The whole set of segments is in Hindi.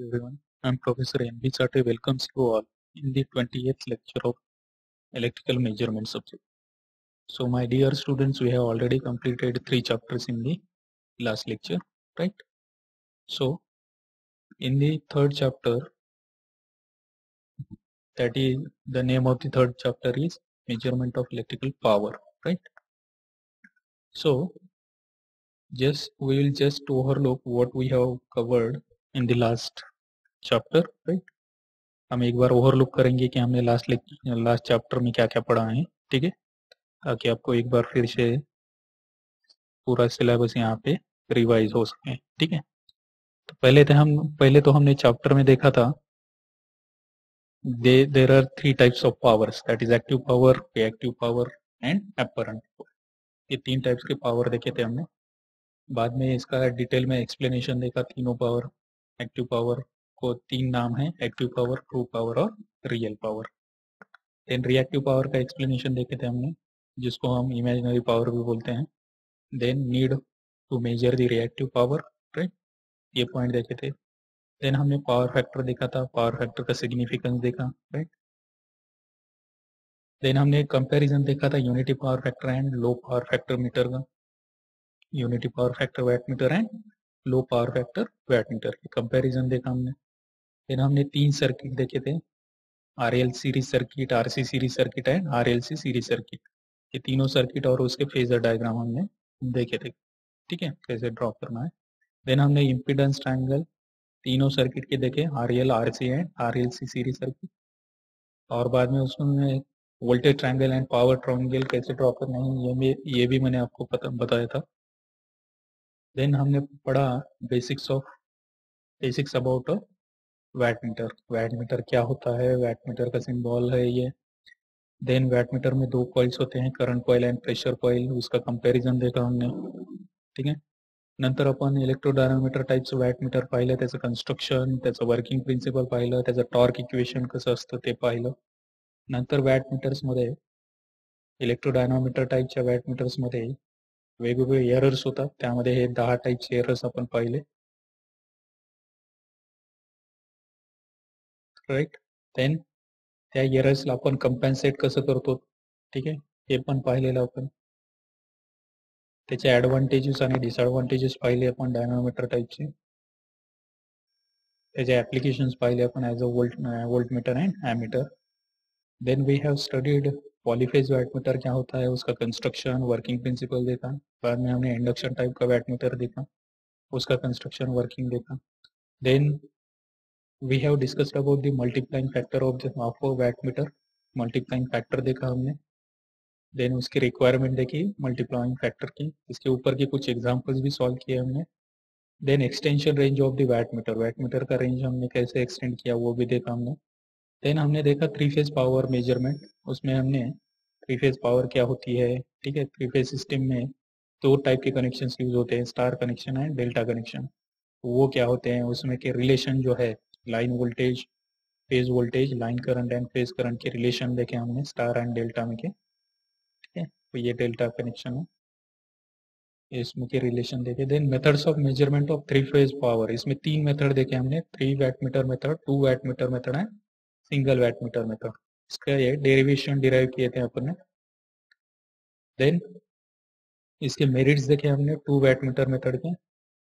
everyone. I'm Professor M.B. Chate welcomes you all in the 28th lecture of electrical measurement subject. So my dear students, we have already completed three chapters in the last lecture, right? So in the third chapter, that is the name of the third chapter is measurement of electrical power, right? So just we will just overlook what we have covered in the last chapter right हम एक बार ओवरलुक करेंगे कि हमने लास्ट लास्ट चैप्टर में क्या क्या पढ़ा है, ठीक है? ताकि आपको एक बार फिर से पूरा सिलेबस यहाँ पे रिवाइज हो सके, ठीक है? तो पहले तो हम, पहले तो हमने चैप्टर में देखा था there are three types of powers that is active power reactive power and apparent ये तीन टाइप्स के पावर देखे थे हमने। बाद में इसका डिटेल में एक्सप्लेनेशन देखा, तीनों पावर एक्टिव पावर को तीन नाम है, एक्टिव पावर, ट्रू पावर और real power. Then reactive power का एक्सप्लेनेशन देखे थे हमने, जिसको हम इमेजिनरी पावर भी बोलते हैं। Then need to measure the reactive power right ये पॉइंट देखे थे। देन हमने पावर फैक्टर देखा था पावर फैक्टर का सिग्निफिकेंस देखा राइट देन हमने कंपैरिजन देखा था unity power factor and low power factor meter का। Unity power factor watt meter and low power factor watt meter की कंपैरिजन देखा हमने। फिर हमने तीन सर्किट देखे थे R L series circuit R C series circuit and R L C series circuit ये तीनों सर्किट और उसके फेजर डायग्राम हमने देखे थे। ठीक है? कैसे ड्रॉ करना है। देन हमने इम्पिडेंस ट्रायंगल तीनों सर्किट के देखे R L R C and R L C series circuit और बाद में उसमें voltage triangle and power triangle कैसे ड्रॉ करना है, ये भी ये भी मैंने आपको बताया था। देन हमने पढ़ा basics of basics about watt meter watt meter क्या होता है? वैट मीटर का सिंबल है ये। देन वैट मीटर में दो कॉइल्स होते हैं current coil and pressure coil उसका कंपॅरिझन देखा हमने। ठीक आहे नंतर आपण इलेक्ट्रोडायनामीटर टाईपचं वॅट मीटर पाहिलं, त्याचं कन्स्ट्रक्शन त्याचं वर्किंग प्रिन्सिपल पाहिलं, त्याचं टॉर्क इक्वेशन कसं असतं ते पाहिलं. नंतर वॅट मीटर्समध्ये इलेक्ट्रोडायनामीटर टाईपच्या वॅट मीटर्समध्ये वेगवेगळे एरर्स होतात. त्यामध्ये हे दहा टाईपचे एरर्स आपण पाहिले. राईट देन त्या एरर्सला आपण कंपॅन्सेट कसं करतो? ठीक आहे? हे पण पाहिलेलं आपण. त्याचे ॲडव्हान्टेजेस आणि डिसएडव्हान्टेजेस पाहिले आपण डायनामीटर टाईपचे त्याचे ॲप्लिकेशन्स पाहिले आपण as a volt volt meter and then we have studied polyphase wattmeter क्या होता है, उसका कंस्ट्रक्शन वर्किंग प्रिंसिपल देखा, बाद में हमने इंडक्शन टाइप का वैटमीटर देखा, उसका कंस्ट्रक्शन वर्किंग देखा। Then have discussed about the multiplying factor of the of a watt meter multiplying देखा हमने। देन उसकी रिक्वायरमेंट देखी मल्टीप्लाइंग फैक्टर की, इसके ऊपर के कुछ एग्जांपल्स भी सॉल्व किए हमने। Then extension range of the watt meter watt meter का रेंज हमने कैसे एक्सटेंड किया वो भी देखा हमने। देन हमने देखा थ्री फ़ेज़ पावर मेज़रमेंट उसमें हमने थ्री फ़ेज़ पावर क्या होती है, ठीक है? थ्री फ़ेज़ सिस्टम में दो टाइप के कनेक्शन यूज़ होते हैं star connection and delta connection वो क्या होते हैं? उसमें के रिलेशन जो है line voltage phase voltage line current and phase current के रिलेशन देखे हमने स्टार एंड डेल्टा में के, ठीक है? तो ये डेल्टा कनेक्शन है। इसमें के रिलेशन देखे। Then methods of measurement of three phase power इसमें तीन मेथड देखे हमने three watt meter method two watt meter method है सिंगल वैट मीटर मेथड इसका ये डेरिवेशन डिराइव किए थे अपन ने। देन इसके मेरिट्स देखे हमने टू वैट मीटर मेथड के।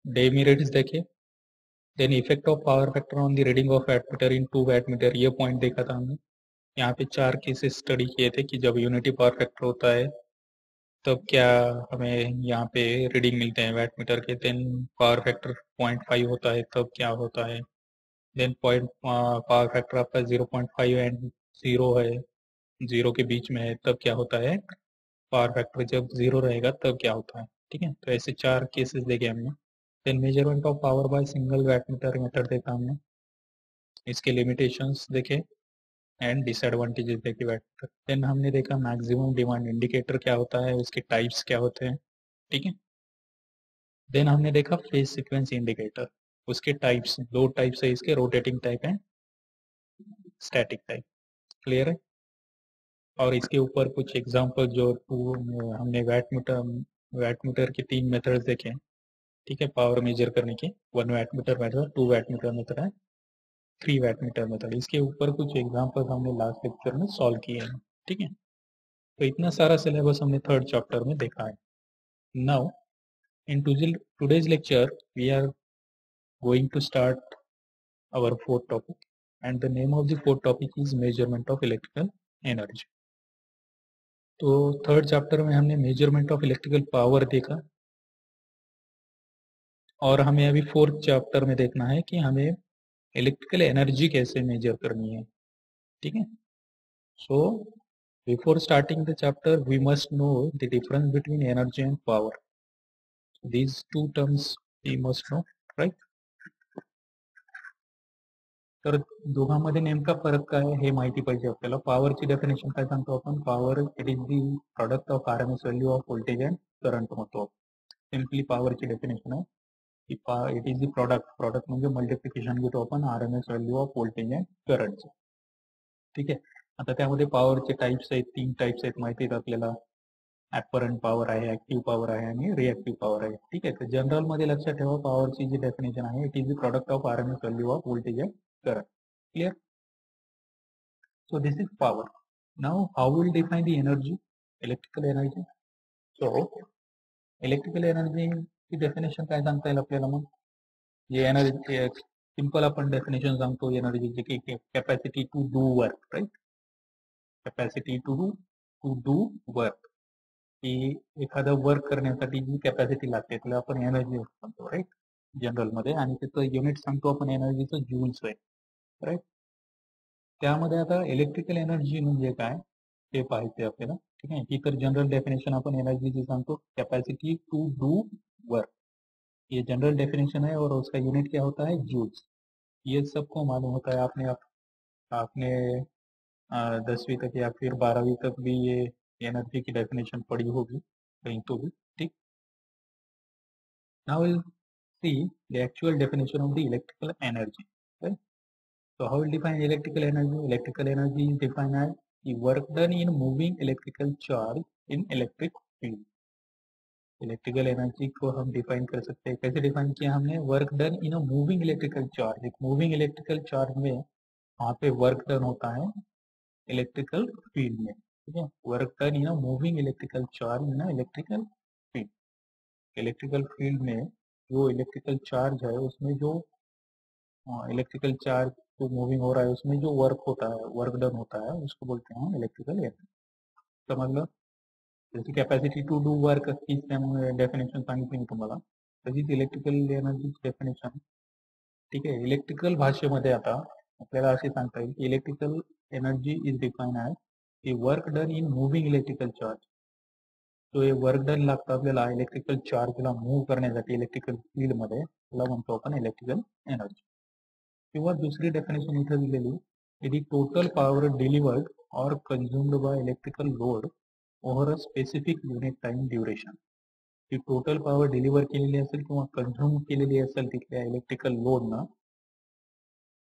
डे मेरिट्स देखे। Then effect of power factor on the reading of wattmeter in two wattmeter ये पॉइंट देखा था हमने। यहाँ पे चार केसेस स्टडी किए थे कि जब यूनिटी पावर फैक्टर होता है, तब क्या हमें यहाँ पे रीडिंग मिलते हैं वैटमीटर के? Then power factor point five होता है, तब क्या होता है? देन पॉइंट पावर फैक्टर आपका zero point five and zero है, ज़ीरो के बीच में है, तब क्या होता है? पावर फैक्टर जब ज़ीरो रहेगा, तब क्या होता है? ठीक है तो ऐसे चार केसेस देखे हमने। Then measurement of power by single wattmeter method देखा हमने। इसके लिमिटेशंस देखे एंड डिसएडवांटेजेस देखे वैटमीटर देन हमने देखा मैक्सिमम डिमांड इंडिकेटर क्या होता है, उसके टाइप्स क्या होते हैं, ठीक है? देन हमने देखा फ़ेज़ सिक्वेंस इंडिकेटर। उसके टाइप्स दो टाइप्स है इसके रोटेटिंग टाइप है स्टैटिक टाइप क्लियर है? और इसके ऊपर कुछ एग्जांपल जो हमने वैटमीटर वैटमीटर के तीन मेथड्स देखे हैं। ठीक है? पावर मेजर करने की। One watt meter method two watt meter method है। थ्री वैट मीटर मेथड इसके ऊपर कुछ एग्ज़ाम्पल हमने लास्ट लेक्चर में सॉल्व किए हैं। ठीक है? तो इतना सारा सिलेबस हमने थर्ड चैप्टर में देखा है। Now in today's lecture, we are going to start our fourth topic, and the name of the fourth topic is measurement of electrical energy. तो थर्ड चैप्टर में हमने मेज़रमेंट ऑफ़ इलेक्ट्रिकल पावर देखा, और हमें अभी फोर्थ चैप्टर में देखना है कि हमें इलेक्ट्रिकल एनर्जी कैसे मेजर करनी है, ठीक है? So before starting the chapter we must know the difference between energy and power these two terms we must know, right? तर दोघांमध्ये नेमका फरक काय हे माहिती पाहिजे आपल्याला. पॉवरची डेफिनेशन काय सांगतो आपण? Power it is the product of R M S value of voltage and current म्हणतो सिम्पली पॉवरची डेफिनेशन आहे it is the product product म्हणजे मल्टिप्लिकेशन घेतो आपण R M S value of voltage and करंटचं ठीक आहे? आता त्यामध्ये पॉवरचे टाईप्स आहेत. तीन टाईप्स आहेत माहिती आहेत आपल्याला. ॲपरंट पॉवर आहे ॲक्टिव्ह पॉवर आहे आणि रिॲक्टिव्ह पॉवर आहे. ठीक आहे? तर जनरलमध्ये लक्षात ठेवा. पॉवरची जी डेफिनेशन आहे it is the product of R M S value of voltage and current clear so, this is power. Now, how will define the energy? Electrical energy? So, electrical energy ची डेफिनेशन काय सांगता येईल आपल्याला मग? जे एनर्जी सिंपल आपण डेफिनेशन सांगतो एनर्जीची की capacity to do work right capacity to do to do work की एखादं वर्क करण्यासाठी जी कॅपॅसिटी लागते, त्याला आपण एनर्जी म्हणतो राईट जनरलमध्ये आणि त्याचं युनिट सांगतो आपण एनर्जीचं जूल्स आहे. आता इलेक्ट्रिकल एनर्जी म्हणजे काय? ठीक ही तर जनरल डेफिनेशन अपन एनर्जी सांगतो. कैपेसिटी टू डू वर्क ये जनरल डेफिनेशन है और उसका यूनिट क्या होता है? जूल्स ये सबको मालूम होता है आपने आप, आपने दसवीं तक या फिर बारहवीं तक भी ये एनर्जी की डेफिनेशन पढ़ी होगी कहीं तो भी। ठीक? Now we'll see actual definition of the electrical energy. Right? So how we'll define electrical energy? Electrical energy is defined as the work done in moving electrical charge in electric field. Electrical energy को हम डिफाइन कर सकते हैं। कैसे डिफाइन किया हमने? Work done in moving electrical charge एक मूविंग इलेक्ट्रिकल चार्ज में वहाँ पे वर्क डन होता है इलेक्ट्रिकल फ़ील्ड में, ठीक है? Work done in moving electrical charge in electrical field electrical field में जो इलेक्ट्रिकल चार्ज है, उसमें जो इलेक्ट्रिकल चार्ज जो मूविंग हो रहा है, उसमें जो वर्क होता है वर्क डन होता है, उसको बोलते हैं इलेक्ट्रिकल एनर्जी समझ लो जैसे कॅपॅसिटी टू डू वर्क ही डेफिनेशन सांगितली मी तुम्हाला. तशीच इलेक्ट्रिकल एनर्जी डेफिनेशन ठीक आहे? इलेक्ट्रिकल भाषेमध्ये आता आपल्याला असे सांगता येईल की electrical energy is define as hey work done in moving electrical charge तो हे वर्क डन लागतं आपल्याला इलेक्ट्रिकल चार्जला मूव्ह करण्यासाठी इलेक्ट्रिकल फील्डमध्ये त्याला म्हणतो आपण इलेक्ट्रिकल एनर्जी किंवा दुसरी डेफिनेशन इथं दिलेली दी टोटल पॉवर डिलिवर्ड और consumed by electrical load over a specific unit time duration ती टोटल पॉवर डिलिव्हर केलेली असेल किंवा कन्झ्युम केलेली असेल तिथल्या electrical लोडनं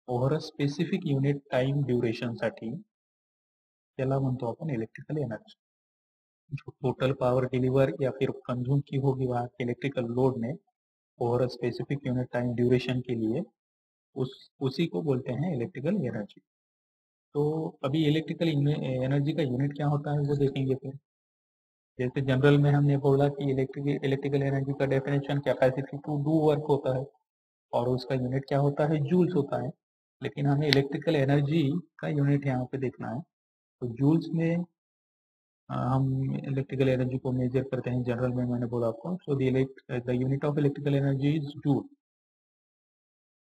over a specific unit time ड्युरेशनसाठी त्याला म्हणतो अपन इलेक्ट्रिकल एनर्जी जो टोटल पावर डिलीवर या फिर कंज्यूम की होगी वहाँ इलेक्ट्रिकल लोड ने over a specific unit time duration के लिए उस, उसी को बोलते हैं इलेक्ट्रिकल एनर्जी तो अभी इलेक्ट्रिकल एनर्जी का यूनिट क्या होता है वो देखेंगे फिर। जैसे जनरल में हमने बोला कि इलेक्ट्रिक इलेक्ट्रिकल एनर्जी का definition capacity to do work होता है और उसका यूनिट क्या होता है? जूल्स होता है। लेकिन हमें इलेक्ट्रिकल एनर्जी का यूनिट यहाँ पे देखना है। तो जूल्स में हम इलेक्ट्रिकल एनर्जी को मेजर करते हैं जनरल में मैंने बोला आपको। So the unit of electrical energy is joule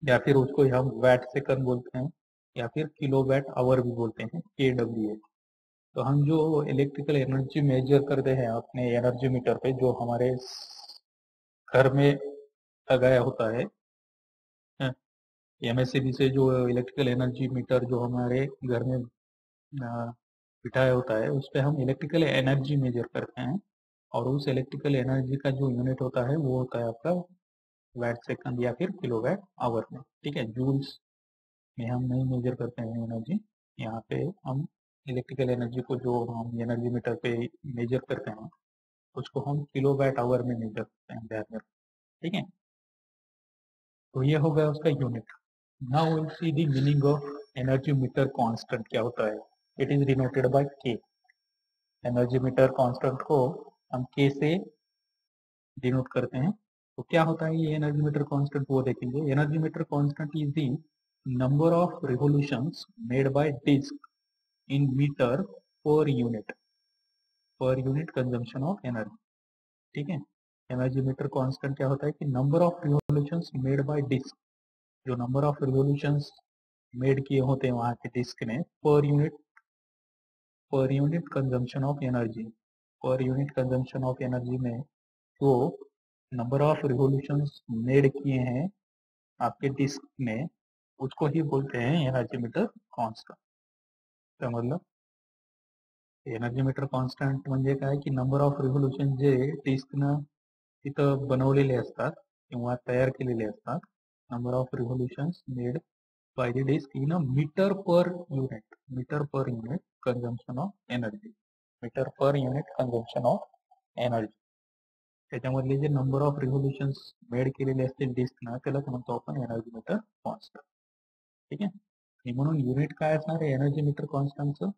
या फिर उसको हम वैट सेकंड बोलते हैं, या फिर किलो वैट आवर भी बोलते हैं के डब्ल्यू तो हम जो इलेक्ट्रिकल एनर्जी मेजर करते हैं अपने एनर्जी मीटर पे, जो हमारे घर में लगाया होता है एम से जो इलेक्ट्रिकल एनर्जी मीटर जो हमारे घर में बिठाया होता है, उस पर हम इलेक्ट्रिकल एनर्जी मेजर करते हैं, और उस इलेक्ट्रिकल एनर्जी का जो यूनिट होता है, वो होता है आपका वैट सेकंड या फिर किलो वैट आवर में, ठीक है? जूल्स में हम नहीं मेजर करते हैं एनर्जी यहाँ पे हम इलेक्ट्रिकल एनर्जी को जो हम एनर्जी मीटर पे मेजर करते हैं, उसको हम किलो वैट आवर में मेजर करते हैं ध्यान ठीक है? तो ये हो गया उसका unit now we'll see the meaning of energy meter constant क्या होता है? It is denoted by K energy meter constant को हम के से डिनोट करते हैं। तो क्या होता है, ये एनर्जी मीटर कांस्टेंट वो देखेंगे। Energy meter constant is the number of revolutions made by disc in meter per unit per unit consumption of energy ठीक है? एनर्जी मीटर कांस्टेंट क्या होता है कि number of revolutions made by disc जो नंबर ऑफ़ रिवोल्यूशंस मेड किए होते हैं वहाँ के डिस्क ने per unit per unit consumption of energy per unit consumption of energy में जो नंबर ऑफ़ रिवोल्यूशंस मेड किए हैं आपके डिस्क ने उसको ही बोलते हैं एनर्जी मीटर कॉन्स्टेंट मतलब? एनर्जी मीटर कॉन्स्टंट म्हणजे काय की नंबर ऑफ़ रिव्होल्युशन जे डिस्कनं तिथं बनवलेले असतात किंवा तयार केलेले असतात, number of revolutions made by the disc in a meter per unit, meter per unit consumption of energy, meter per unit consumption of energy. त्याच्यामधले जे नंबर ऑफ़ रिव्होल्युशन्स मेड केलेले असतील डिस्कनं त्यालाच म्हणतो आपण एनर्जी मीटर कॉन्स्टंट ठीक आहे? म्हणून युनिट काय असणार आहे? एनर्जी मीटर कॉन्स्टंटचं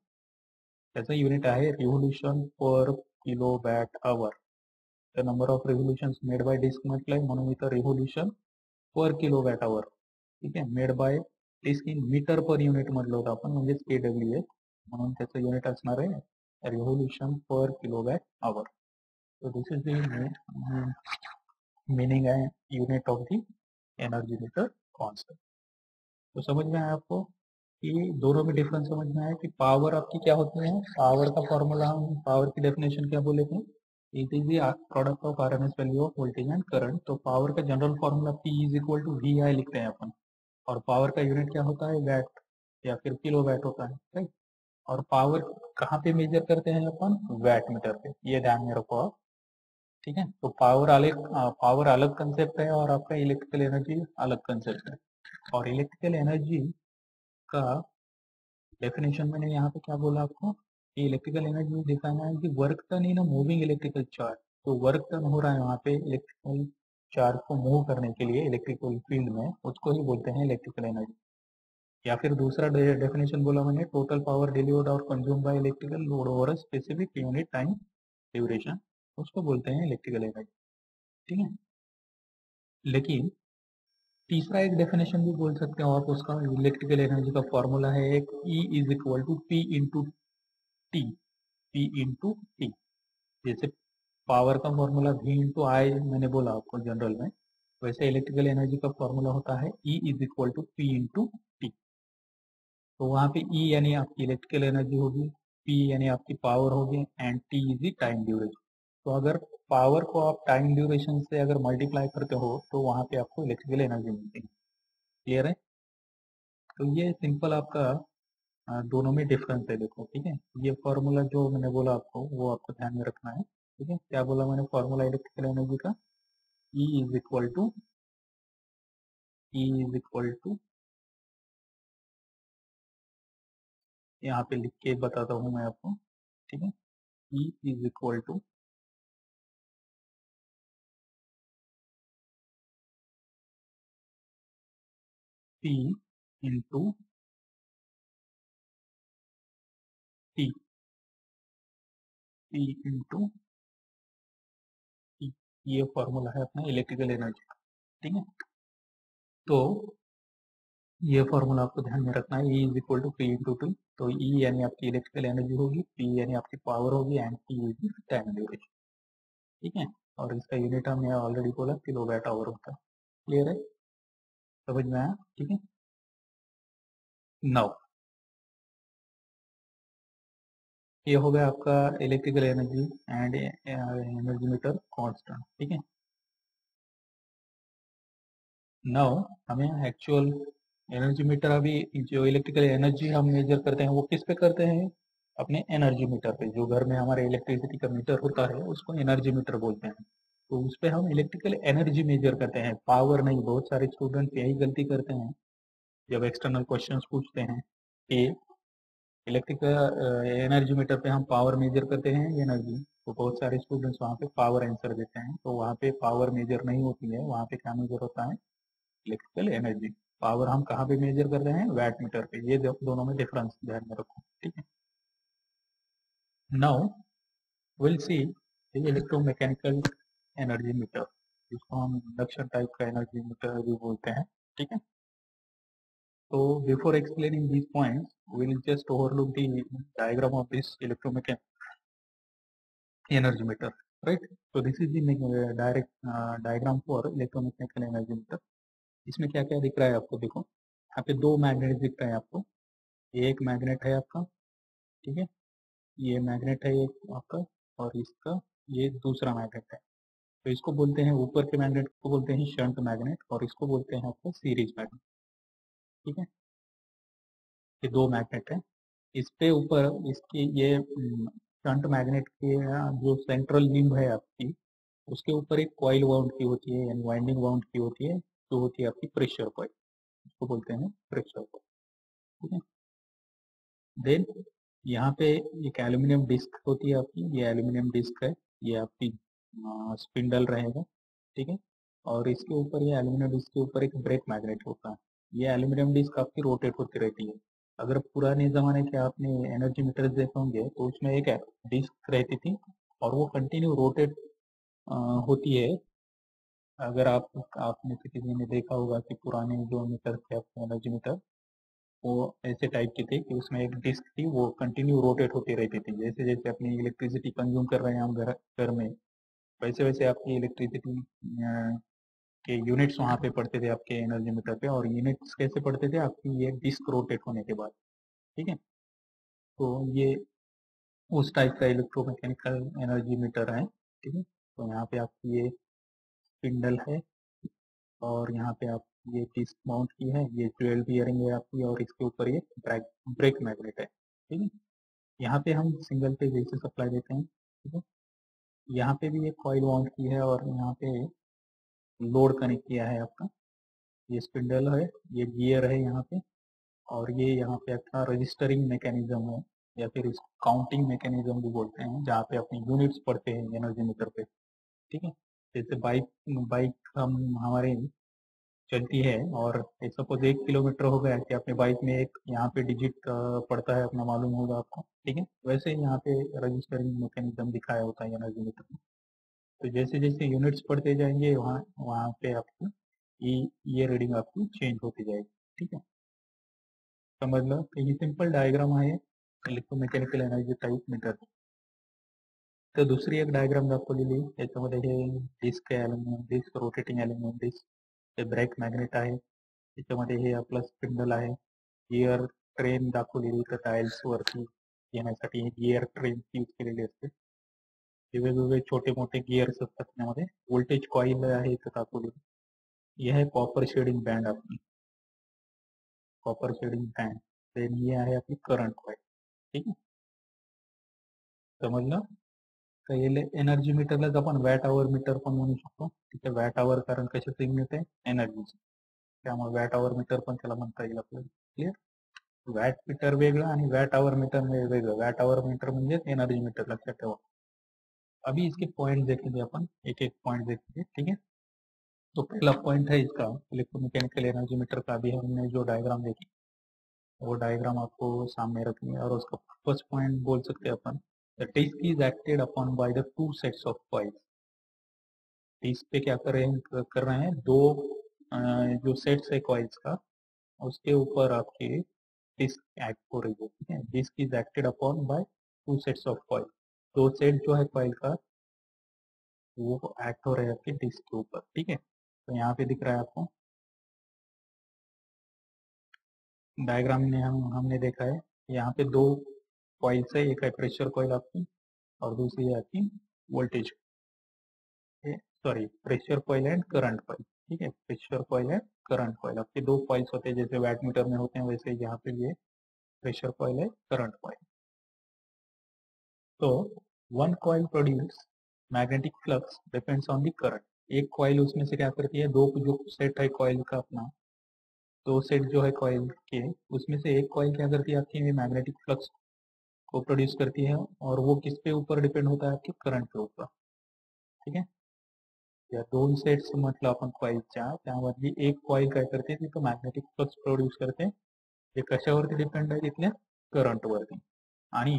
त्याचं युनिट आहे revolution per kilo watt hour तर number of revolution made by disc म्हटलंय, म्हणून इथं revolution per kilo bat hour ठीक आहे? Made by disc in meter per unit म्हटलं होतं आपण, म्हणजेच के डब्ल्यू एच म्हणून त्याचं युनिट असणार आहे revolution per kilo watt hour तो दिस इज़ द मीनिंग है unit of the energy meter constant तो समझ में आया आपको कि दोनों में डिफरेंस समझ में आया कि पावर आपकी क्या होती है? पावर का फॉर्मूला हम पावर की डेफिनेशन क्या बोले थे? It is product of R M S value of voltage and current तो पावर का general formula P is equal to V I लिखते हैं अपन। और पावर का यूनिट क्या होता है? वैट या फिर किलो वैट होता है राइट और पावर कहाँ पे मेजर करते हैं अपन? वैट मीटर पे। ये ध्यान में रखो आप। ठीक है? तो पावर अलग पावर अलग कंसेप्ट है और आपका इलेक्ट्रिकल एनर्जी अलग कंसेप्ट है। और इलेक्ट्रिकल एनर्जी का डेफिनेशन मैंने यहाँ पे क्या बोला आपको? कि इलेक्ट्रिकल एनर्जी दिखाना है कि work done in moving electrical charge तो वर्क टन हो रहा है वहाँ पे इलेक्ट्रिकल चार्ज को मूव करने के लिए इलेक्ट्रिकल फ़ील्ड में, उसको ही बोलते हैं इलेक्ट्रिकल एनर्जी या फिर दूसरा डेफिनेशन बोला मैंने टोटल पावर डिलीवर्ड और consume by electrical load over specific unit time duration उसको बोलते हैं इलेक्ट्रिकल एनर्जी ठीक है? लेकिन तीसरा एक डेफिनेशन भी बोल सकते हो आप उसका इलेक्ट्रिकल एनर्जी का फॉर्मूला है एक E is equal to P into T P into T जैसे पावर का फॉर्मूला वी इंटू आई मैंने बोला आपको जनरल में, वैसे इलेक्ट्रिकल एनर्जी का फॉर्मूला होता है E is equal to P into T तो वहाँ पे e यानी आपकी इलेक्ट्रिकल एनर्जी होगी पी यानी आपकी पावर होगी and T is time duration तो अगर पावर को आप टाइम ड्यूरेशन से अगर मल्टीप्लाई करते हो तो वहाँ पे आपको इलेक्ट्रिकल एनर्जी मिलती है। क्लियर है? तो ये सिंपल आपका दोनों में डिफरेंस है देखो, ठीक है? ये फॉर्मूला जो मैंने बोला आपको, वो आपको ध्यान में रखना है, ठीक है? क्या बोला मैंने? फॉर्मूला इलेक्ट्रिकल एनर्जी का? E is equal to E is equal to यहाँ पे लिख के बताता हूँ मैं आपको, ठीक है? E is equal to P into T. P into T. ये फॉर्मूला है अपना इलेक्ट्रिकल एनर्जी का, ठीक है? तो ये फॉर्मूला आपको ध्यान में रखना है E is equal to P into two तो E यानी आपकी इलेक्ट्रिकल एनर्जी होगी, P यानी आपकी पावर होगी and T is time duration ठीक है? और इसका यूनिट हमने ऑलरेडी बोला किलो वैट आवर होता है क्लियर है? समझ में आया? ठीक है। नौ ये हो गया आपका electrical energy and energy meter constant ठीक है? नौ हमें एक्चुअल एनर्जी मीटर अभी जो इलेक्ट्रिकल एनर्जी हम मेजर करते हैं वो किस पे करते हैं? अपने एनर्जी मीटर पे, जो घर में हमारे इलेक्ट्रिसिटी का मीटर होता है उसको एनर्जी मीटर बोलते हैं। तो उस पर हम इलेक्ट्रिकल एनर्जी मेजर करते हैं। पावर नहीं, बहुत सारे स्टूडेंट यही गलती करते हैं। जब एक्सटर्नल क्वेश्चंस पूछते हैं कि इलेक्ट्रिकल एनर्जी मीटर पे हम पावर मेजर करते हैं एनर्जी तो बहुत सारे स्टूडेंट्स वहाँ पे पावर आंसर देते हैं। तो वहाँ पे पावर मेजर नहीं होती है, वहाँ पे क्या मेजर होता है? इलेक्ट्रिकल एनर्जी पावर हम कहाँ पे मेजर कर रहे हैं? वैट मीटर पे। ये दोनों में डिफरेंस ध्यान में रखो, ठीक है? Now we'll see electromechanical energy meter, जिसको हम इंडक्शन टाइप का एनर्जी मीटर भी बोलते हैं, ठीक है? तो before explaining this point we'll just overlook the diagram of this electromechanic energy meter right तो this is the direct diagram for electromechanical energy meter इसमें क्या क्या दिख रहा है आपको? देखो, यहाँ पे दो मैग्नेट दिख रहे हैं आपको। एक मैग्नेट है आपका, ठीक है? ये मैग्नेट है एक आपका, और इसका, ये दूसरा मैग्नेट है। तो इसको बोलते हैं ऊपर के मैग्नेट को बोलते हैं शंट मैग्नेट और इसको बोलते हैं आपका सीरीज़ मैग्नेट ठीक है? ये दो मैग्नेट है। इस पे ऊपर इसकी ये शंट मैग्नेट के जो सेंट्रल लिंब है आपकी, उसके ऊपर एक कॉइल वाउंड की होती है, यानी वाइंडिंग वाउंड की होती है, जो होती है आपकी प्रेशर कॉइल उसको बोलते हैं प्रेशर कॉइल ठीक है? देन यहाँ पे एक एल्यूमिनियम डिस्क होती है आपकी, ये एल्यूमिनियम डिस्क है, ये आपकी स्पिंडल रहेगा, ठीक है? और इसके ऊपर ये एल्यूमिनियम डिस्क के ऊपर एक ब्रेक मैग्नेट होता है। ये एल्यूमिनियम डिस्क आपकी रोटेट होती रहती है। अगर पुराने ज़माने के आपने एनर्जी मीटर देखे होंगे तो उसमें एक डिस्क रहती थी और वो कंटिन्यू रोटेट होती है। अगर आप, आपने किसी ने देखा होगा कि पुराने जो मीटर थे आपके एनर्जी मीटर वो ऐसे टाइप के थे कि उसमें एक डिस्क थी, वो कंटिन्यू रोटेट होती रहती थी। जैसे जैसे अपनी इलेक्ट्रिसिटी कंज्यूम कर रहे हैं हम घर घर में वैसे वैसे आपकी इलेक्ट्रिसिटी के यूनिट्स वहाँ पे पड़ते थे आपके एनर्जी मीटर पे और यूनिट्स कैसे पड़ते थे? आपकी ये डिस्क रोटेट होने के बाद, ठीक है? तो ये उस टाइप का इलेक्ट्रोमैकेनिकल एनर्जी मीटर है, ठीक है? तो यहाँ पे आपकी ये स्पिंडल है और यहाँ पे आप ये डिस्क माउंट की है, ये ट्वेल्व बियरिंग है आपकी और इसके ऊपर ये ब्रेक ब्रेक मैग्नेट है, ठीक है? यहाँ पे हम सिंगल पे जैसे सप्लाई देते हैं, ठीक है? यहाँ पे भी एक कॉइल ऑन की है और यहाँ पे लोड कनेक्ट किया है आपका। ये स्पिंडल है, ये गियर है यहाँ पे और ये यहाँ पे आपका रजिस्टरिंग मैकेनिज्म है या फिर काउंटिंग मैकेनिज्म भी बोलते हैं, जहाँ पे अपने यूनिट्स पढ़ते हैं एनर्जी मीटर पे। ठीक है? जैसे बाइक बाइक हम, हमारे चलती है और सपोज़ एक किलोमीटर हो गया कि अपने बाइक में एक यहाँ पे डिजिट पड़ता है, अपना मालूम होगा आपको। ठीक है? वैसे ही यहाँ पे रजिस्टरिंग मैकेनिज्म दिखाया होता है एनर्जी मीटर में। तो जैसे जैसे यूनिट्स पढ़ते जाएँगे, वहाँ वहाँ पे आपकी ये रीडिंग आपकी चेंज होती जाएगी। ठीक है? समझ लो तो ये सिंपल डायग्राम आहे इलेक्ट्रोमेकॅनिकल एनर्जी टाईप मीटर तर दुसरी एक डायग्राम दाखवलेली याच्यामध्ये हे डिस्क आहे aluminium disc rotating aluminium disc brake magnet आहे. त्याच्यामध्ये हे स्पिंडल आहे. गिअर ट्रेन दाखवलेली तर टाईल्स वरती गिअर ट्रेन यूज़ केलेली असते. वेगवेगळे छोटे मोठे गियर्स वोल्टेज कॉईल आहे इथं दाखवलेली. यह है कॉपर शेडिंग बैंड आपकी कॉपर शेडिंग बैंड. देन ये आहे आपली करंट कॉईल ठीक आहे? समजलं? तर येले एनर्जी मीटरलाच आपण वॅट आवर मीटर पण म्हणू शकतो. तिथे वॅट आवर कारण कशाचं युनिट आहे? एनर्जीचं त्यामुळे वॅट आवर मीटर पण त्याला म्हणता येईल मीटर वेगळं वॅट आवर मीटर वेगळं. Watt hour meter energy meter लक्षात ठेवा. अभी इसके पॉइंट देखेंगे अपन एक एक पॉइंट देखेंगे. ठीक है तो पहला पॉइंट है इसका. इलेक्ट्रोमैकेनिकल एनर्जी मीटर का भी हमने जो डायग्राम देखी, वो डायग्राम आपको सामने रखनी है और उसका फ़र्स्ट पॉइंट बोल सकते हैं अपन. The disc is acted upon by the two sets of coils disc पे क्या कर रहे हैं, कर रहे हैं? दो जो सेट्स है कॉइल्स का, उसके ऊपर आपके डिस्क एक्ट हो रही है disc is acted upon by two sets of coils दो सेट जो है कॉइल का, वो एक्ट हो रहा है आपके डिस्क के ऊपर, ठीक है? तो यहाँ पे दिख रहा है आपको। डायग्राम में हम, हमने देखा है, यहाँ पे दो कॉइल है एक है प्रेशर कॉइल आपकी और दूसरी है आपकी voltage sorry, pressure coil and current coil, ठीक है? Pressure coil and current coil आपके दो कॉइल्स होते हैं, जैसे वैट मीटर में होते हैं, वैसे यहाँ पे ये प्रेशर कॉइल है करंट कॉइल। तो one coil produce magnetic flux depends on the current. एक कॉइल उसमें से क्या करती है, दो जो सेट है कॉइल का अपना, दो सेट जो है कॉइल के, उसमें से एक कॉइल क्या करती है आपकी मैग्नेटिक फ्लक्स को प्रोड्यूस करती है और वो किस पे ऊपर डिपेंड होता है आपके करंट के ऊपर। ठीक है? या दोन सेट्स म्हटलं आपण कॉईलच्या त्यामधली एक कॉईल काय करते तिथं मॅग्नेटिक फ्लक्स प्रोड्यूस करते ते कशावरती डिपेंड आहे तिथल्या करंटवरती आणि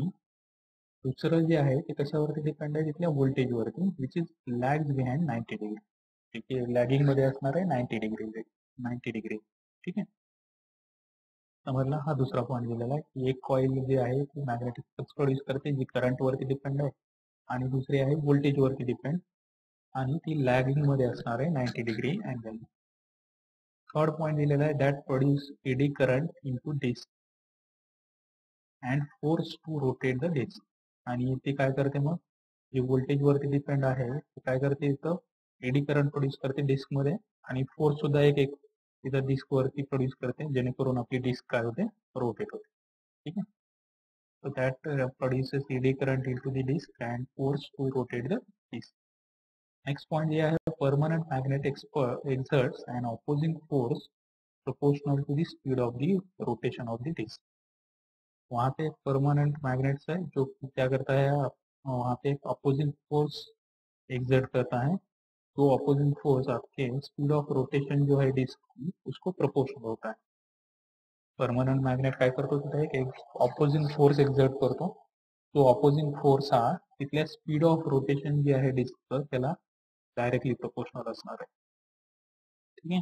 दुसरं जे आहे ते कशावरती डिपेंड आहे तिथल्या व्होल्टेजवरती which is lag behind ninety degree ठीक आहे लॅगिंग मध्ये असणार आहे नाईन्टी डिग्री नाईन्टी डिग्री ठीक आहे समजला? हा दुसरा पॉईंट दिलेला आहे. की एक कॉईल जे आहे, ती मॅग्नेटिक फ्लक्स प्रोड्यूस करते, जी करंटवरती डिपेंड आहे. आणि दुसरी आहे व्होल्टेजवरती डिपेंड आणि ती लॅगिंग मध्ये असणार आहे ninety degree angle third point दिलेला आहे that produce eddy current into disc and force to rotate the disc आणि ते काय करते मग? जे व्होल्टेज वरती डिपेंड आहे, ते काय करते इथं? एडी करंट प्रोड्यूस करते डिस्क मध्ये. आणि फोर्स सुद्धा एक एक इधर डिस्क वरती प्रोड्यूस करते हैं जेणेकरून आपली डिस्क काय होते रोटेट होते ठीक है? So that produce see current into disc and force to rotate the disc next point ये है permanent magnet exerts and opposing force proportional to the speed of the rotation of the disc वहाँ पे परमानेंट मैग्नेट्स है, जो क्या करता है वहाँ पे अपोजिंग फोर्स एग्जर्ट करता है तो अपोजिंग फोर्स आपके स्पीड ऑफ़ रोटेशन जो है डिस्क की, उसको प्रोपोर्शनल होता है। परमनंट मॅग्नेट काय करतो तिथे एक ऑपोजिंग फोर्स एक्झर्ट करतो तो ऑपोजिंग फोर्स हा तिथल्या स्पीड ऑफ़ रोटेशन जी आहे डिस्कचं त्याला डायरेक्टली प्रोपोर्शनल असणार आहे ठीक आहे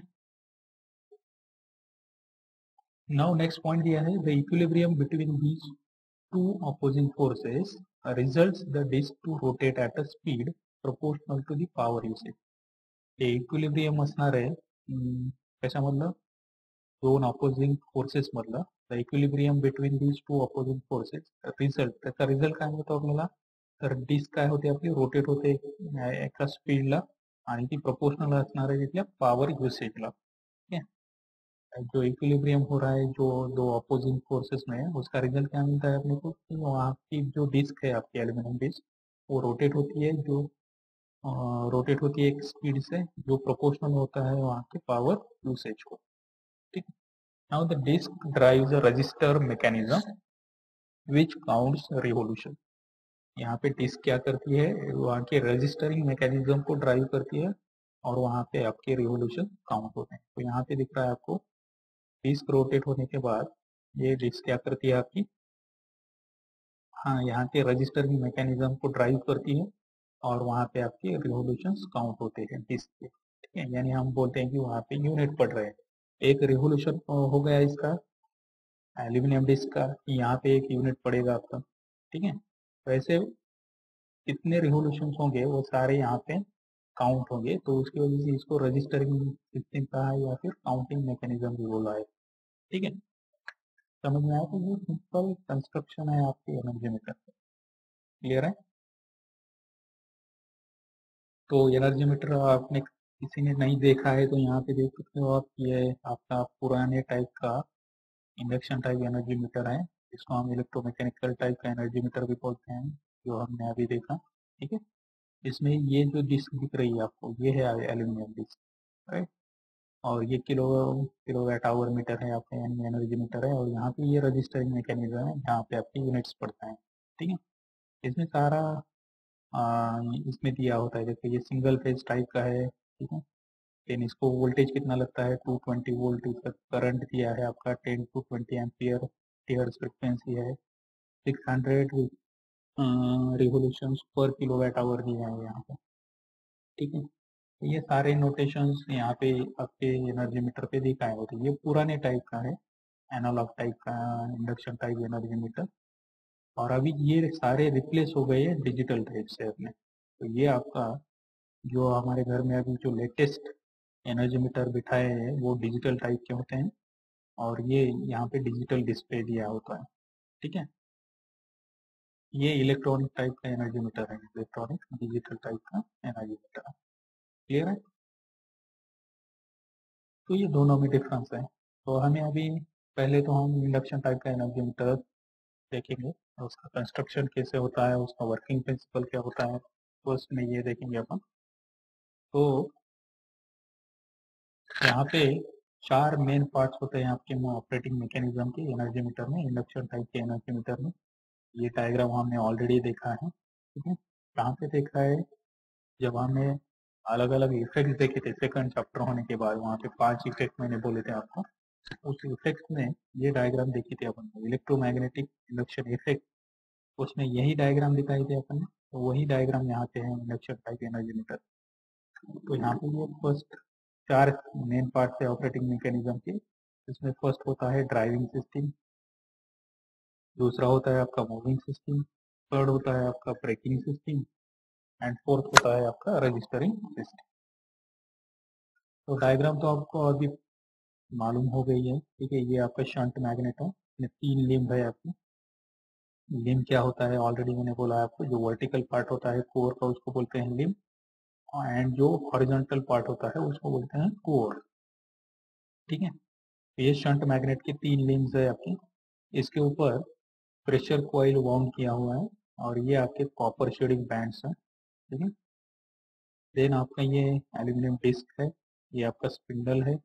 नाउ नेक्स्ट पॉइंट दिया है the equilibrium between these two opposing forces results the disc to rotate at a speed proportional to the power usage hey equilibrium असणार आहे कशामधलं दोन अपोजिंग फोर्सेस मधलं the equilibrium between these two opposing forces result त्याचा रिझल्ट काय होतो आपल्याला? तर डिस्क काय होते आपली? रोटेट होते एका स्पीडला आणि ती प्रोपोर्शनल असणार आहे तिथल्या पॉवर युसेजला जो इक्विलिब्रियम हो रहा है, जो दो अपोजिंग फोर्सेस में है, उसका रिज़ल्ट क्या मिलता है अपने को? कि वहाँ की जो डिस्क है, आपकी एल्यूमिनियम डिस्क वो रोटेट होती है, जो रोटेट होती है एक स्पीड से, जो प्रोपोर्शनल होता है वहाँ के पावर यूसेज को। ठीक now the disc drives a register mechanism which counts revolution यहाँ पे डिस्क क्या करती है? वहाँ के रजिस्टरिंग मैकेनिज्म को ड्राइव करती है और वहाँ पे आपके रिवोल्यूशन काउंट होते हैं। तो यहाँ पे दिख रहा है आपको डिस्क रोटेट होने के बाद ये डिस्क क्या करती है आपकी? हाँ यहाँ के रजिस्टरिंग मैकेनिज्म को ड्राइव करती है। और वहाँ पे आपके रिवोल्यूशन काउंट होते हैं डिस्क के ठीक है? यानी हम बोलते हैं कि वहाँ पे यूनिट पड़ रहे हैं। एक रिवोल्यूशन हो गया इसका एल्यूमिनियम डिस्क का यहाँ पे एक यूनिट पड़ेगा आपका, ठीक है? वैसे कितने रिवोल्यूशन होंगे, वो सारे यहाँ पे काउंट होंगे तो उसकी वजह से इसको रजिस्टरिंग सिस्टम कहा है या फिर काउंटिंग मैकेनिज्म भी बोला है, ठीक है? समझ में आया? तो ये सिंपल कंस्ट्रक्शन है आपके एनर्जी मीटर क्लियर है? तो एनर्जी मीटर आपने किसी ने नहीं देखा है तो यहाँ पे देख सकते हो आप, ये आपका पुराने टाइप का इंडक्शन टाइप एनर्जी मीटर है इसको हम इलेक्ट्रोमैकेनिकल टाइप का एनर्जी मीटर भी बोलते हैं, जो हमने अभी देखा, ठीक है? इसमें ये जो डिस्क दिख रही है आपको, ये है एल्यूमिनियम डिस्क राइट और ये kilo kilo watt hour meter है आपका एनर्जी मीटर है, और यहाँ पे ये रजिस्टरिंग मैकेनिज्म है, जहाँ पे आपके यूनिट्स पड़ता है, ठीक है? इसमें सारा इसमें दिया होता है, जैसे ये सिंगल फ़ेज़ टाइप का है, ठीक है? देन इसको वोल्टेज कितना लगता है? 220 वोल्ट इसका करंट दिया है आपका 10 टू 20 एम्पियर टीयर्स फ्रिक्वेंसी है। 600 रिवोल्यूशन पर किलोवाट आवर दिया है यहाँ पे, ठीक है? ये सारे नोटेशंस यहाँ पे आपके एनर्जी मीटर पे दिखाए होते हैं। ये पुराने टाइप का है एनालॉग टाइप का इंडक्शन टाइप एनर्जी मीटर और अभी ये सारे रिप्लेस हो गए हैं डिजिटल टाइप से अपने। तो ये आपका जो हमारे घर में अभी जो लेटेस्ट एनर्जी मीटर बिठाए हैं, वो डिजिटल टाइप के होते हैं और ये यहाँ पे डिजिटल डिस्प्ले दिया होता है। ठीक है? ये इलेक्ट्रॉनिक टाइप का एनर्जी मीटर है इलेक्ट्रॉनिक डिजिटल टाइप का एनर्जी मीटर क्लियर है? तो ये दोनों में डिफरेंस है। तो हमें अभी पहले तो हम इंडक्शन टाइप का एनर्जी मीटर देखेंगे। उसका कंस्ट्रक्शन कैसे होता है, उसका वर्किंग प्रिंसिपल क्या होता है तो उसमें ये देखेंगे अपन। तो यहाँ पे चार मेन पार्ट्स होते हैं आपके ऑपरेटिंग मैकेनिज्म के एनर्जी मीटर में इंडक्शन टाइप के एनर्जी मीटर में। ये डायग्राम हमने ऑलरेडी देखा है, ठीक है? कहाँ पे देखा है, जब हमने अलग अलग इफ़ेक्ट देखे थे सेकंड चैप्टर होने के बाद, वहाँ पे पाँच इफ़ेक्ट मैंने बोले थे आपको। उस इफ़ेक्ट में ये डायग्राम देखी थी अपन इलेक्ट्रोमैग्नेटिक इंडक्शन इफ़ेक्ट उसमें यही डायग्राम दिखाई थे अपन तो वही डायग्राम यहाँ पे है इंडक्शन टाइप एनर्जी मीटर तो यहाँ पे ये फ़र्स्ट चार मेन पार्ट है ऑपरेटिंग मैकेनिज्म के, इसमें फ़र्स्ट होता है ड्राइविंग सिस्टम दूसरा होता है आपका मूविंग सिस्टम थर्ड होता है आपका ब्रेकिंग सिस्टम एंड फोर्थ होता है आपका रजिस्टरिंग सिस्टम तो डायग्राम तो आपको अभी मालूम हो गई है। ठीक है, ये आपका शंट मैग्नेट है तीन लिम्ब है आपकी। लिम्ब क्या होता है? ऑलरेडी मैंने बोला आपको, जो वर्टिकल पार्ट होता है कोर का, उसको बोलते हैं लिम्ब एंड जो हॉरिजॉन्टल पार्ट होता है, उसको बोलते हैं कोर ठीक है? तो ये शंट मैग्नेट के तीन लिम्स है आपके। इसके ऊपर प्रेशर कॉइल वाउंड किया हुआ है, और ये आपके कॉपर शेडिंग बैंड्स हैं। ठीक है? देन आपका ये एल्यूमिनियम डिस्क है, ये आपका स्पिंडल है।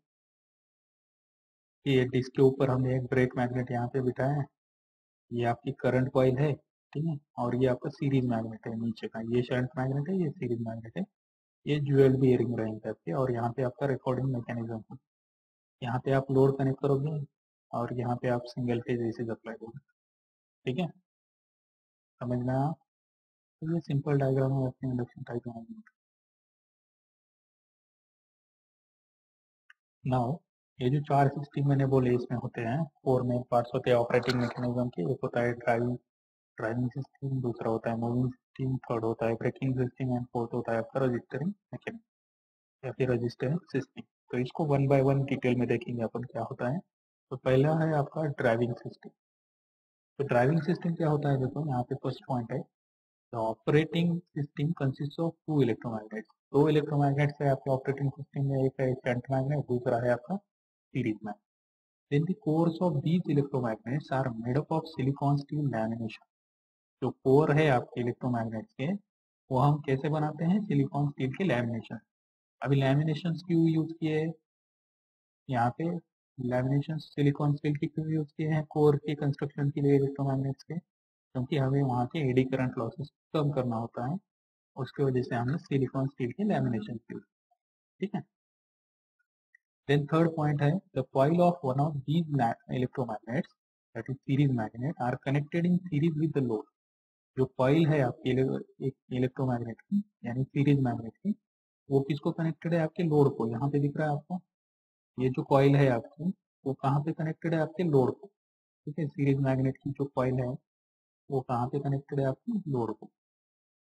ये डिस्क के ऊपर हमने एक ब्रेक मैग्नेट यहाँ पे बिठाया है। ये आपकी करंट कॉइल है, ठीक है? और ये आपका सीरीज़ मैग्नेट है नीचे का। ये शंट मैग्नेट है, ये सीरीज़ मैग्नेट है। ये ज्वेल बियरिंग रहेंगे आपके और यहाँ पे आपका रिकॉर्डिंग मैकेनिज्म है। यहाँ पे आप लोड कनेक्ट करोगे और यहाँ पे आप सिंगल फ़ेज़ एसी अप्लाई करोगे, ठीक है? समझ में आया? तो ये सिंपल डायग्राम है अपने इंडक्शन टाइप नाउ ये जो चार सिस्टम मैंने बोले इसमें होते हैं फोर मेन पार्ट्स होते हैं ऑपरेटिंग मैकेनिज्म के, एक होता है ड्राइविंग ड्राइविंग सिस्टम दूसरा होता है मूविंग सिस्टम थर्ड होता है ब्रेकिंग सिस्टम एंड फोर्थ होता है आपका रजिस्टरिंग मैकेनिज्म या फिर रजिस्टरिंग सिस्टम तो इसको वन बाय वन डिटेल में देखेंगे अपन क्या होता है। तो पहला है आपका ड्राइविंग सिस्टम तो ड्राइविंग सिस्टम क्या होता है देखो, यहाँ पे फ़र्स्ट पॉइंट है। Operating system consist of two electromagnets दो इलेक्ट्रोमैग्नेट्स है आपके ऑपरेटिंग सिस्टम में एक है शंट मैग्नेट दूसरा है आपका series magnet then the cores of these electromagnets are made up of silicon steel lamination. जो कोर है आपके इलेक्ट्रोमैग्नेट्स के, वो हम कैसे बनाते हैं? सिलिकॉन स्टील के लैमिनेशन अभी लैमिनेशन क्यों यूज़ किए? यहाँ पे लैमिनेशन सिलिकॉन स्टील के क्यों यूज़ किए हैं? कोर के कंस्ट्रक्शन के लिए इलेक्ट्रोमैग्नेट्स के, क्योंकि हमें वहाँ के एडी करंट लॉसेस कम करना होता है, उसकी वजह से हमने सिलिकॉन स्टील के लैमिनेशन यूज़ ठीक है? Then third point है the coil of one of these electromagnets that is series magnet are connected in series with the load. जो कॉइल है आपके एक इलेक्ट्रोमैग्नेट की यानी सीरीज़ मैग्नेट की वो किसको कनेक्टेड है आपके लोड को यहाँ पे दिख रहा है आपको ये जो कॉइल है आपकी वो कहाँ पे कनेक्टेड है आपके लोड को ठीक है सीरीज़ मैग्नेट की जो कॉइल है वो कहाँ पे कनेक्टेड है आपके लोड को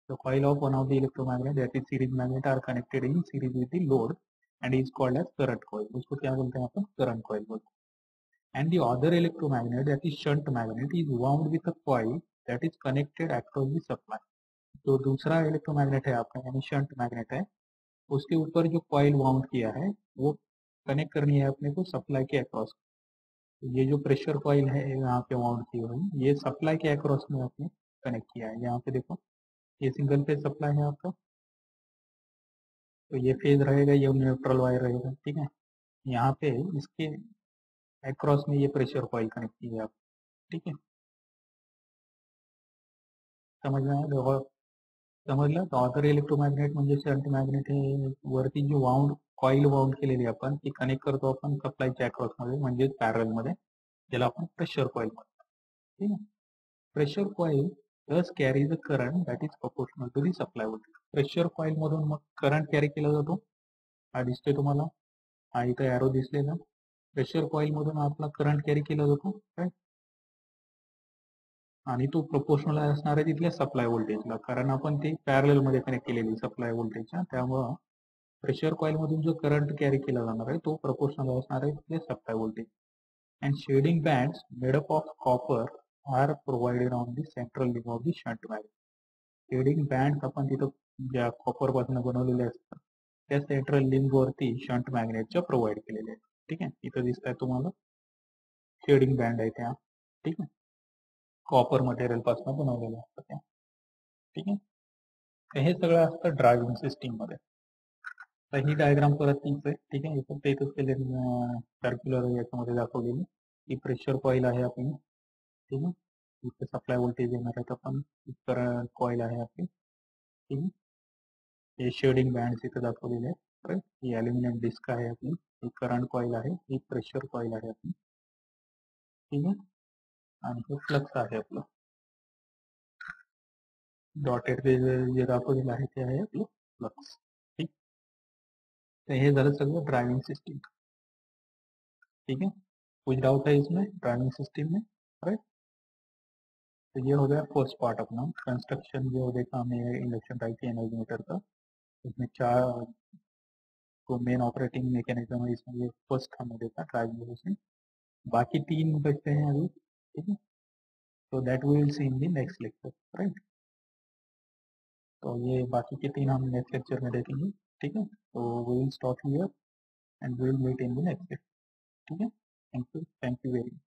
The coil of one of the electromagnet that is series magnet are connected in series with the load and is called as current coil. उसको क्या बोलते हैं current coil बोलते हैं। And the other electromagnet, that is shunt magnet, is wound with a coil that is connected across the supply. जो दूसरा इलेक्ट्रोमैग्नेट है आपका, यानी शंट मैग्नेट है। उसके ऊपर जो कॉइल वाउंड किया है, वो कनेक्ट करनी है अपने को सप्लाई के अक्रॉस ये जो प्रेशर कॉइल है, यहाँ पे वाउंड की हुई, ये सप्लाई के अक्रॉस में आपने कनेक्ट किया है। यहाँ पे देखो, ये सिंगल फ़ेज़ सप्लाई है आपका। तो ये फ़ेज़ रहेगा, ये न्यूट्रल वायर रहेगा, ठीक है? यहाँ पे इसके अक्रॉस में ये प्रेशर कॉइल कनेक्ट की है आप, ठीक है? समझ में आया? तर ऑदर इलेक्ट्रोमॅग्नेट म्हणजे शंट मॅग्नेट हे वरती जे वाउंड कॉईल वाउंड केलेली आपण, ती कनेक्ट करतो आपण सप्लायच्या अक्रॉसमध्ये म्हणजेच पॅरलमध्ये ज्याला आपण प्रेशर कॉईल म्हणतो, ठीक आहे? Pressure coil thus carries a current that is proportional to the supply voltage. Pressure coil मधून मग करंट कॅरी केला जातो. हा दिसतोय तुम्हाला. हा इथं एरो दिसलेला. प्रेशर कॉईल मधून आपला करंट कॅरी केला जातो. आणि तो प्रोपोर्शनल असणार आहे तिथल्या सप्लाय व्होल्टेजला कारण आपण ते पॅरल मध्ये कनेक्ट केलेली सप्लाय व्होल्टेजच्या त्यामुळं प्रेशर कॉईल मधून जो करंट कॅरी केला जाणार आहे तो प्रोपोर्शनल असणार आहे तिथल्या supply voltage and shading bands made up of copper are provided on the central link of the shunt magnet shading band आपण तिथं ज्या कॉपर पासून बनवलेले असतात त्या सेंट्रल लिंक वरती शंट मॅग्नेटच्या प्रोव्हाइड केलेले आहेत ठीक आहे इथं दिसत तुम्हाला शेडिंग बँड आहे त्या ठीक आहे कॉपर मटेरियल पासून बनवलेल्या असतात त्या ठीक आहे हे सगळं असतं ड्रायव्हिंग सिस्टीम मध्ये तर ही डायग्राम परत तीच ठीक आहे फक्त इथंच केले सर्क्युलर याच्यामध्ये दाखवलेली ही प्रेशर कॉईल आहे आपली ठीक आहे इथे सप्लाय व्होल्टेज येणार आहेत आपण करंट कॉईल आहे आपली. ठीक आहे हे शेडिंग बँड इथे दाखवलेले आहे राईट ही अल्युमिनियम डिस्क आहे आपली. ही करंट आहे. ही प्रेशर कॉईल आहे आपली. ठीक आहे आणि हे फ्लक्स आहे आपलं. डॉटेड जे दाखवलेलं आहे ते आहे आपलं फ्लक्स ठीक? तर हे झालं सगळं ड्रायव्हिंग सिस्टीम ठीक है कुछ डाउट है इसमें ड्राइविंग सिस्टम में राइट तो ये हो गया फ़र्स्ट पार्ट अपना। कंस्ट्रक्शन जो देखा हमने इंडक्शन टाइप के एनर्जी मीटर का इसमें चार को मेन ऑपरेटिंग मैकेनिज्म है, इसमें ये फ़र्स्ट हमने देखा उसमें बाकी तीन बचते हैं अभी, ठीक है? तो that will see in the next lecture right तो ये बाकी के तीन हम नेक्स्ट लेक्चर में देखेंगे, ठीक है? तो we will stop here and we will meet in the next ठीक है? Thank you thank you very much